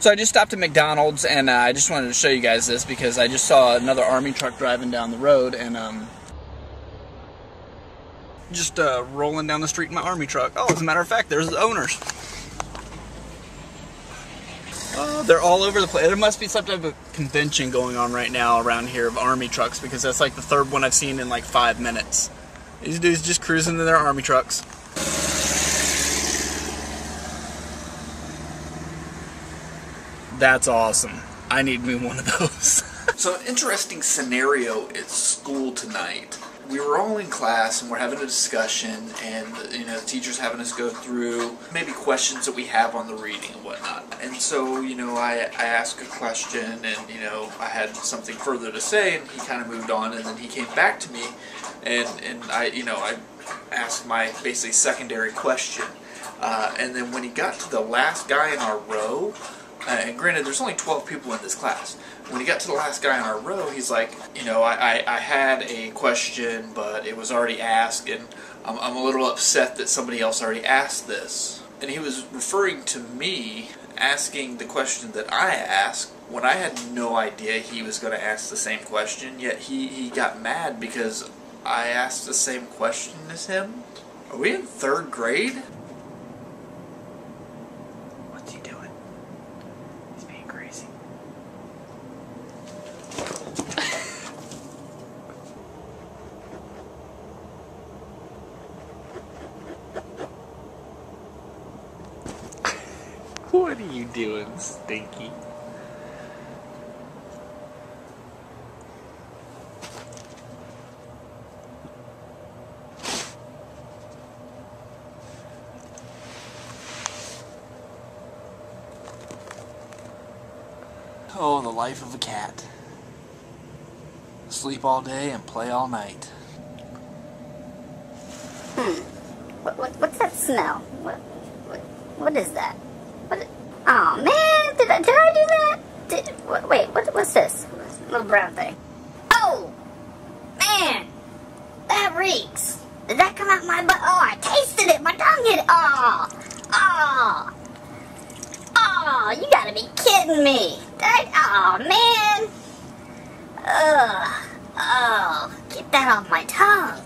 So I just stopped at McDonald's and uh, I just wanted to show you guys this because I just saw another army truck driving down the road and um, just uh, rolling down the street in my army truck. Oh, as a matter of fact, there's the owners. Oh, they're all over the place. There must be some type of convention going on right now around here of army trucks because that's like the third one I've seen in like five minutes. These dudes just cruising in their army trucks. That's awesome. I need me one of those. so an interesting scenario at school tonight. We were all in class and we're having a discussion and you know the teacher's having us go through maybe questions that we have on the reading and whatnot. And so, you know, I, I asked a question and, you know, I had something further to say and he kind of moved on and then he came back to me and, and I, you know, I asked my basically secondary question. Uh, and then when he got to the last guy in our row, uh, and granted, there's only 12 people in this class. When he got to the last guy in our row, he's like, you know, I, I, I had a question, but it was already asked, and I'm, I'm a little upset that somebody else already asked this. And he was referring to me asking the question that I asked when I had no idea he was going to ask the same question, yet he, he got mad because I asked the same question as him. Are we in third grade? What's he doing? He's being crazy. what are you doing, Stinky? Oh, the life of a cat. Sleep all day and play all night. Hmm. What, what, what's that smell? What, what, what is that? What, oh man, did I, did I do that? Did, wait, what, what's this? Little brown thing. Oh, man, that reeks. Did that come out my butt? Oh, I tasted it. My tongue hit it. Oh, oh, oh, you gotta be kidding me. That, oh man. Ugh, oh, get that off my tongue.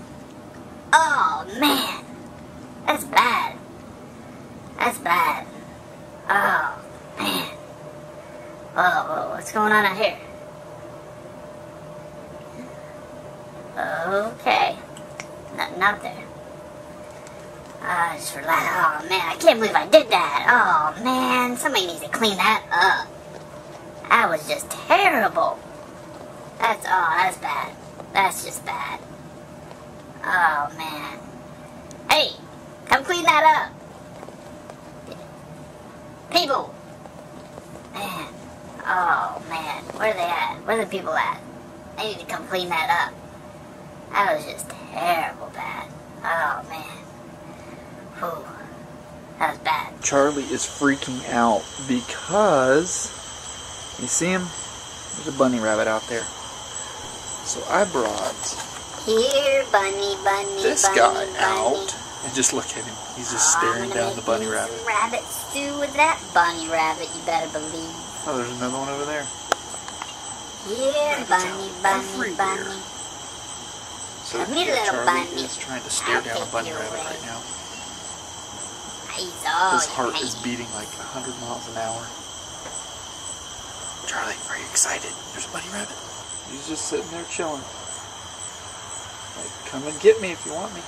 Oh man. That's bad. That's bad. Oh, man. Whoa, whoa, what's going on out here? Okay. Nothing out there. Ah, just relax. Oh, man, I can't believe I did that. Oh, man, somebody needs to clean that up. That was just terrible. That's, oh, that's bad. That's just bad. Oh, man. Hey, Come clean that up. People. Man. Oh, man. Where are they at? Where are the people at? They need to come clean that up. That was just terrible bad. Oh, man. Whew. That was bad. Charlie is freaking out because you see him? There's a bunny rabbit out there. So I brought Here, bunny, bunny, this bunny, guy bunny. out and just look at him. He's just staring down the bunny rabbit. Rabbit stew with that bunny rabbit, you better believe. Oh, there's another one over there. Here, bunny, bunny, bunny. So Come here, little Charlie bunny. is trying to stare I'll down a bunny rabbit away. right now. He's all His heart is beating like 100 miles an hour. Charlie, are you excited? There's a bunny rabbit. He's just sitting there chilling. Like, come and get me if you want me.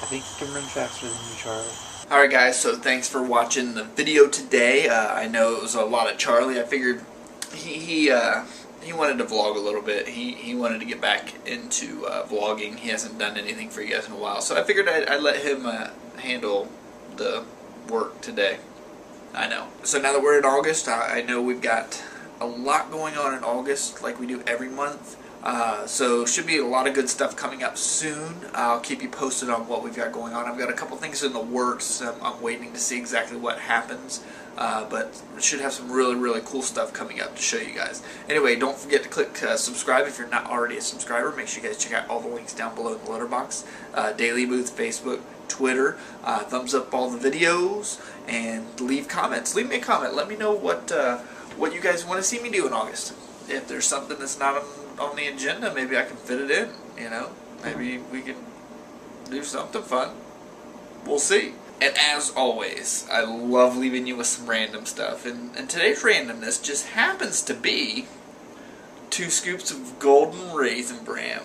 I think he can run faster than you, Charlie. Alright guys, so thanks for watching the video today. Uh, I know it was a lot of Charlie. I figured he, he, uh, he wanted to vlog a little bit. He, he wanted to get back into uh, vlogging. He hasn't done anything for you guys in a while. So I figured I'd, I'd let him uh, handle the work today. I know. So now that we're in August, I, I know we've got a lot going on in August, like we do every month. Uh, so should be a lot of good stuff coming up soon. I'll keep you posted on what we've got going on. I've got a couple things in the works. I'm, I'm waiting to see exactly what happens. Uh, but should have some really, really cool stuff coming up to show you guys. Anyway, don't forget to click uh, subscribe if you're not already a subscriber. Make sure you guys check out all the links down below in the letterbox. Uh, Daily Booth, Facebook, Twitter. Uh, thumbs up all the videos and leave comments. Leave me a comment. Let me know what uh, what you guys want to see me do in August. If there's something that's not on, on the agenda, maybe I can fit it in. You know, maybe we can do something fun. We'll see. And as always, I love leaving you with some random stuff. And, and today's randomness just happens to be two scoops of golden raisin bran.